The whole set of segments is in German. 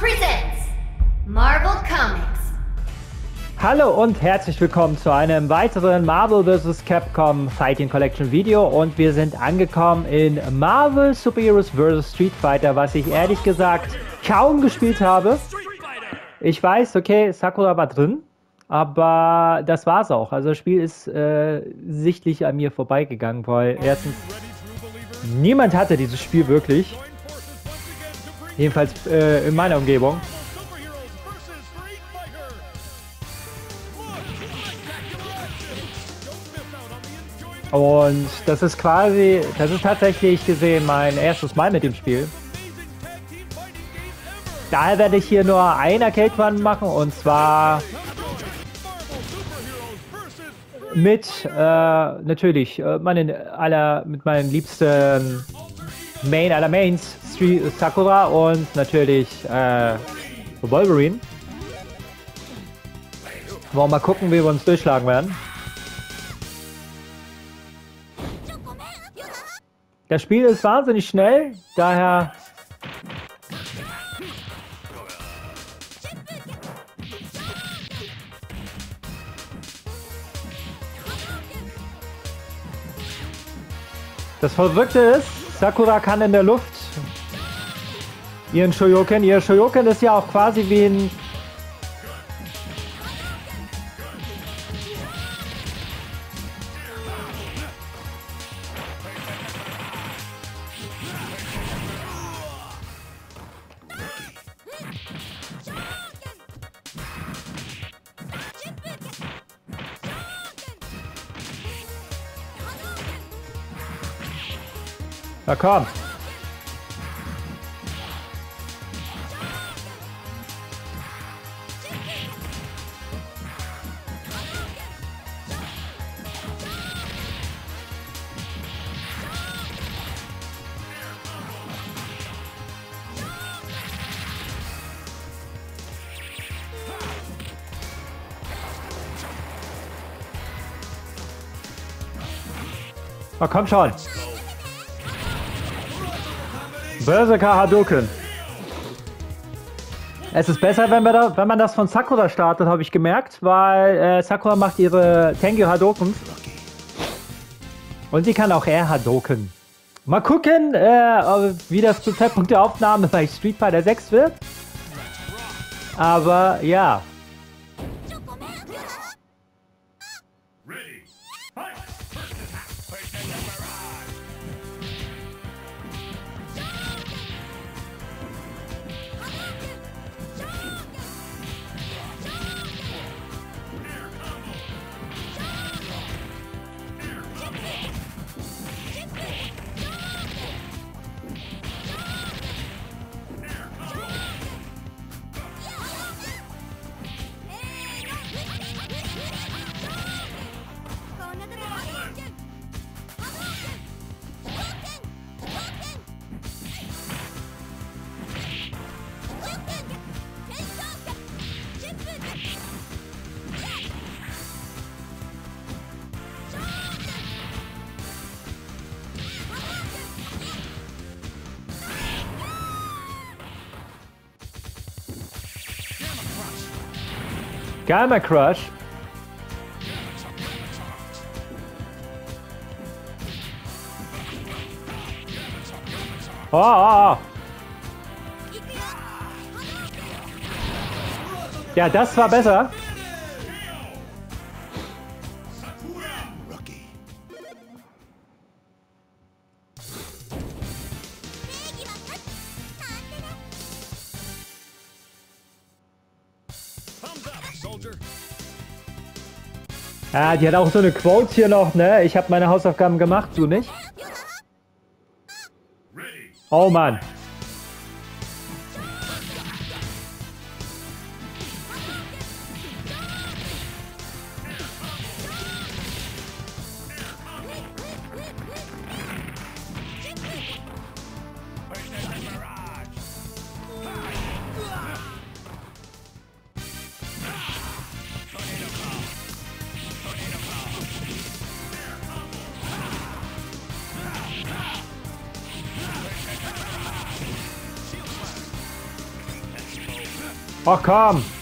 presents Marvel Comics. Hallo und herzlich willkommen zu einem weiteren Marvel vs. Capcom Fighting Collection Video und wir sind angekommen in Marvel Super Heroes vs. Street Fighter, was ich ehrlich gesagt kaum gespielt habe. Ich weiß, okay, Sakura war drin, aber das war's auch. Also das Spiel ist äh, sichtlich an mir vorbeigegangen, weil erstens niemand hatte dieses Spiel wirklich. Jedenfalls äh, in meiner Umgebung. Und das ist quasi, das ist tatsächlich gesehen mein erstes Mal mit dem Spiel. Daher werde ich hier nur ein Arcade Run machen und zwar mit äh, natürlich äh, meinen aller mit meinen liebsten Main aller Mains Sakura und natürlich äh, Wolverine. Wollen wir mal gucken, wie wir uns durchschlagen werden. Das Spiel ist wahnsinnig schnell, daher Das Verrückte ist, Sakura kann in der Luft ihren Shoyoken. Ihr Shoyoken ist ja auch quasi wie ein... Komm. Na komm schon. Berserker Hadouken. Es ist besser, wenn, da, wenn man das von Sakura startet, habe ich gemerkt, weil äh, Sakura macht ihre Tengu Hadouken. Und sie kann auch Air Hadouken. Mal gucken, äh, wie das zum Zeitpunkt der Aufnahme bei Street Fighter 6 wird. Aber ja, Gamma Crush. Oh, oh, oh. Ja, das war besser. Ja, die hat auch so eine Quote hier noch, ne? Ich habe meine Hausaufgaben gemacht, du nicht? Oh Mann. Oh komm!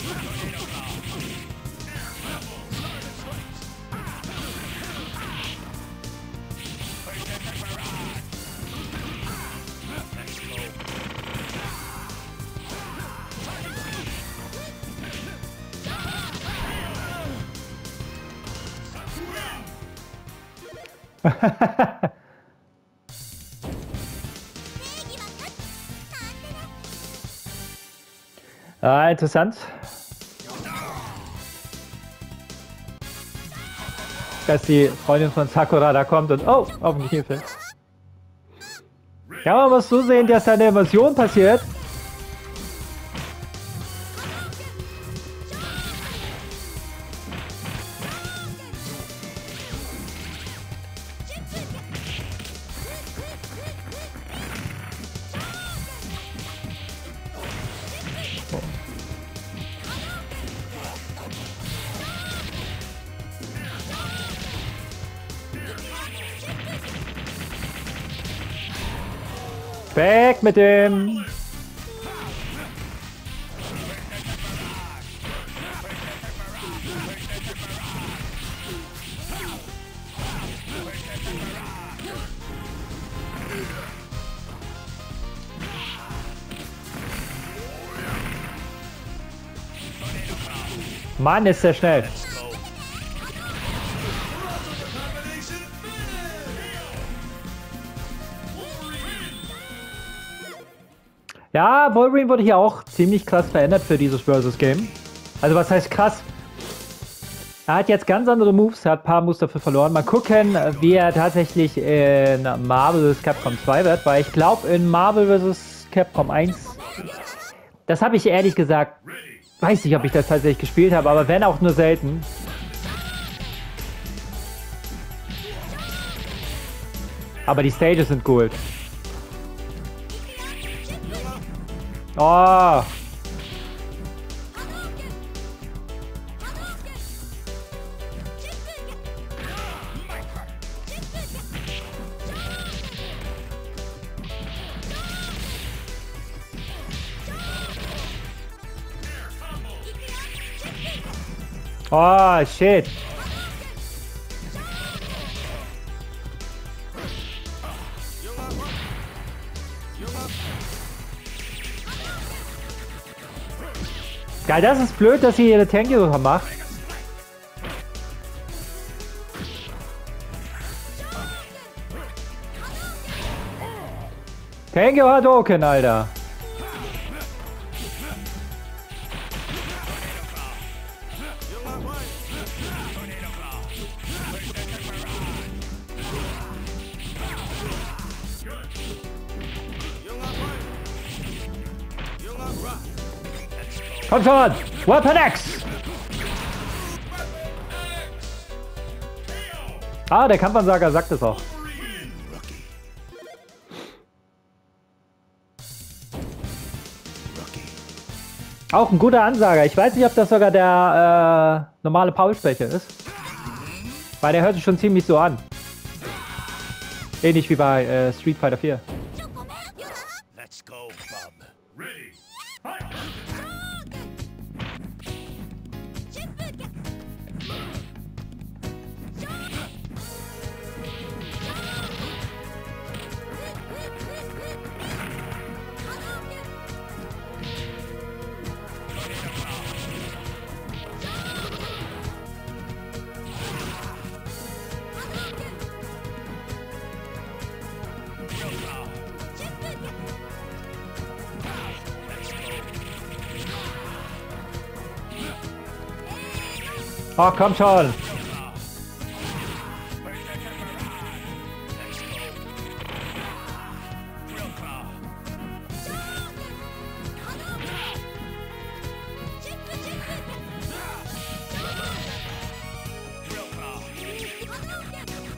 Ah, interessant. Dass die Freundin von Sakura da kommt und oh, auf den Knie fällt. Ja, man so sehen, dass da eine Invasion passiert. Weg mit dem! Mann, ist der schnell. Ja, Wolverine wurde hier auch ziemlich krass verändert für dieses Versus-Game. Also was heißt krass? Er hat jetzt ganz andere Moves, er hat ein paar Moves dafür verloren. Mal gucken, wie er tatsächlich in Marvel vs. Capcom 2 wird, weil ich glaube in Marvel vs. Capcom 1, das habe ich ehrlich gesagt, weiß nicht, ob ich das tatsächlich gespielt habe, aber wenn auch nur selten. Aber die Stages sind cool. Oh. Oh, shit. Geil, das ist blöd, dass sie ihre Tanky so macht. Tanky Hadoken, Alter. Komm schon! Weapon X! Ah, der Kampfansager sagt es auch. Auch ein guter Ansager. Ich weiß nicht, ob das sogar der äh, normale Paul-Sprecher ist. Weil der hört sich schon ziemlich so an. Ähnlich wie bei äh, Street Fighter 4. Oh, komm schon.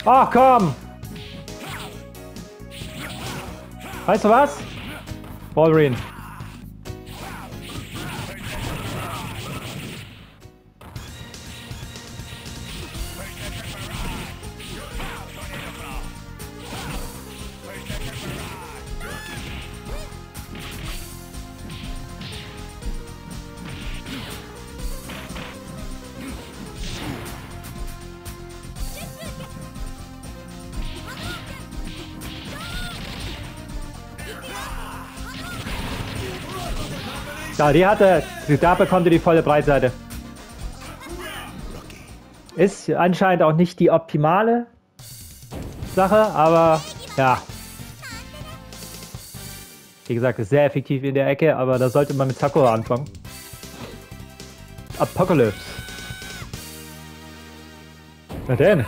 Oh, komm! Weißt du was? Wolverine. Ja, die hatte, da bekommt ihr die volle Breitseite. Ist anscheinend auch nicht die optimale Sache, aber ja. Wie gesagt, ist sehr effektiv in der Ecke, aber da sollte man mit Sakura anfangen. Apocalypse. Na denn.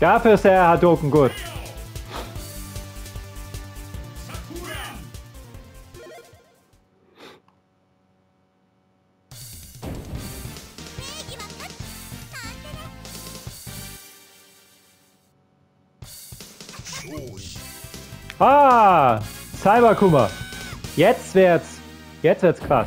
Dafür ist der Hadoken gut. Ah, Cyberkummer. Jetzt wird's, jetzt wird's krass.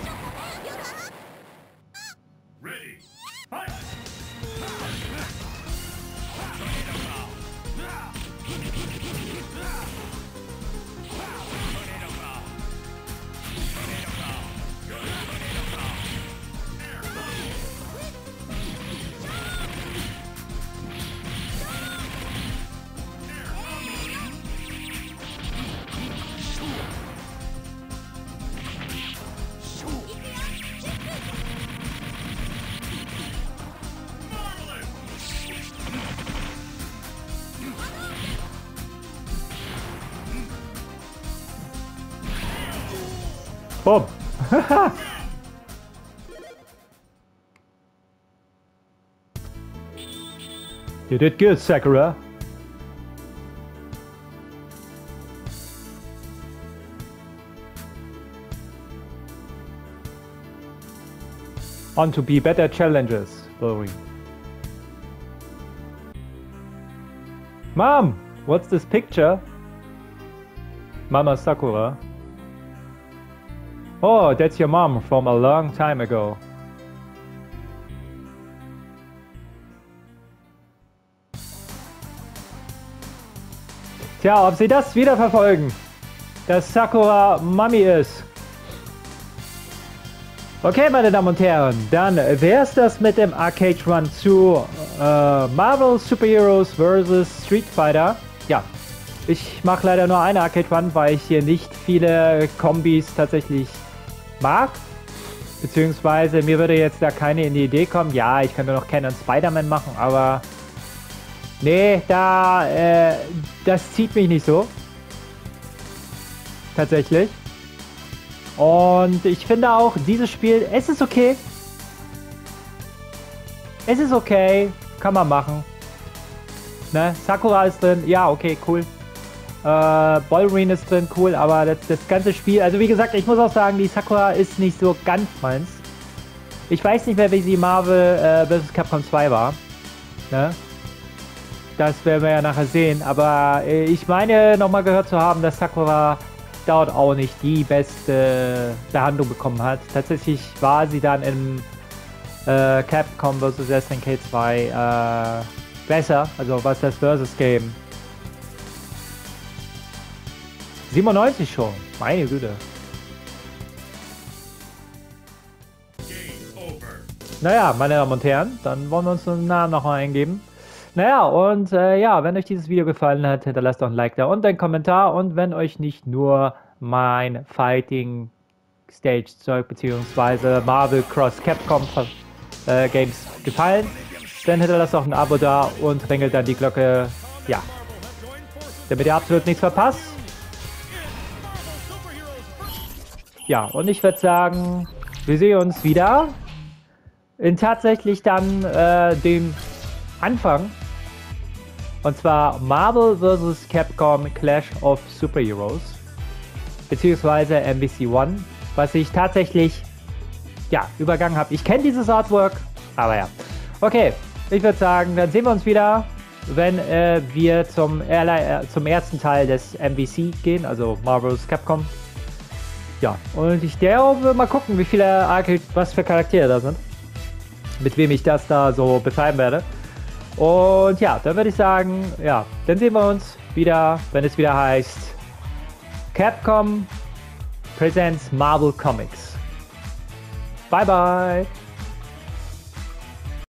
Boom. you did good, Sakura. On to be better challenges, Wolverine. Mom, what's this picture? Mama Sakura. Oh, that's your mom from a long time ago. Tja, ob sie das wieder verfolgen, dass Sakura Mami ist. Okay, meine Damen und Herren, dann wäre es das mit dem Arcade Run zu äh, Marvel Super Heroes vs. Street Fighter. Ja, ich mache leider nur eine Arcade Run, weil ich hier nicht viele Kombis tatsächlich mag. Beziehungsweise mir würde jetzt da keine in die Idee kommen. Ja, ich könnte noch Canon Spider-Man machen, aber nee, da äh, das zieht mich nicht so. Tatsächlich. Und ich finde auch, dieses Spiel, es ist okay. Es ist okay, kann man machen. Ne? Sakura ist drin, ja, okay, cool. Äh, Ballreen ist drin, cool, aber das, das ganze Spiel, also wie gesagt, ich muss auch sagen, die Sakura ist nicht so ganz meins. Ich weiß nicht mehr, wie sie Marvel äh, vs. Capcom 2 war. Ne? Das werden wir ja nachher sehen, aber äh, ich meine nochmal gehört zu haben, dass Sakura dort auch nicht die beste Behandlung bekommen hat. Tatsächlich war sie dann in äh, Capcom vs. SNK 2 äh, besser, also was das Versus Game 97 schon. Meine Güte. Naja, meine Damen und Herren, dann wollen wir uns einen Namen noch mal eingeben. Naja, und äh, ja, wenn euch dieses Video gefallen hat, hinterlasst doch ein Like da und einen Kommentar. Und wenn euch nicht nur mein Fighting Stage Zeug bzw. Marvel Cross Capcom äh, Games gefallen, dann hinterlasst doch ein Abo da und ringelt dann die Glocke, ja, damit ihr absolut nichts verpasst. Ja, und ich würde sagen, wir sehen uns wieder in tatsächlich dann äh, dem Anfang Und zwar Marvel vs. Capcom Clash of Superheroes. Beziehungsweise MVC One. Was ich tatsächlich ja, übergangen habe. Ich kenne dieses Artwork, aber ja. Okay, ich würde sagen, dann sehen wir uns wieder, wenn äh, wir zum, äh, zum ersten Teil des MVC gehen, also Marvel's Capcom. Ja, und ich der mal gucken, wie viele Arcade, was für Charaktere da sind. Mit wem ich das da so betreiben werde. Und ja, dann würde ich sagen, ja, dann sehen wir uns wieder, wenn es wieder heißt Capcom Presents Marvel Comics. Bye bye!